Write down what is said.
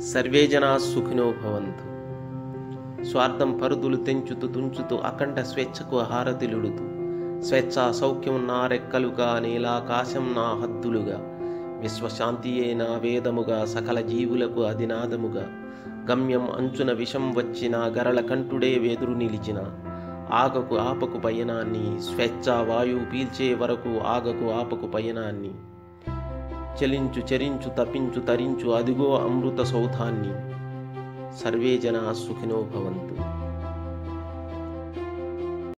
Survey జనా సుఖినో భవంతు. స్వార్థం పరుదులు తెంచుతూ తుంచుతూ అఖండ స్వేచ్ఛకు హారతిలుడుతూ. స్వేచ్ఛ సౌఖ్యం నా రెక్కలుగా నీలాకాశం నా హద్దులుగా. విశ్వశాంతియే నా వేదముగా సకల జీవులకు అధినాదముగా. గమ్యం అంచున విషం వచ్చిన గరళ కంఠుడే వెదురు నిలిచిన. ఆగకు ఆపకు పయనాన్ని స్వేచ్ఛ వాయువు పీల్చే వరకు ఆగకు ఆపకు పయనాన్ని. చలించు చరించు తపించు తరించు అదిగో అమృత సౌధాన్ని సర్వే జనా సుఖినో భవంతు.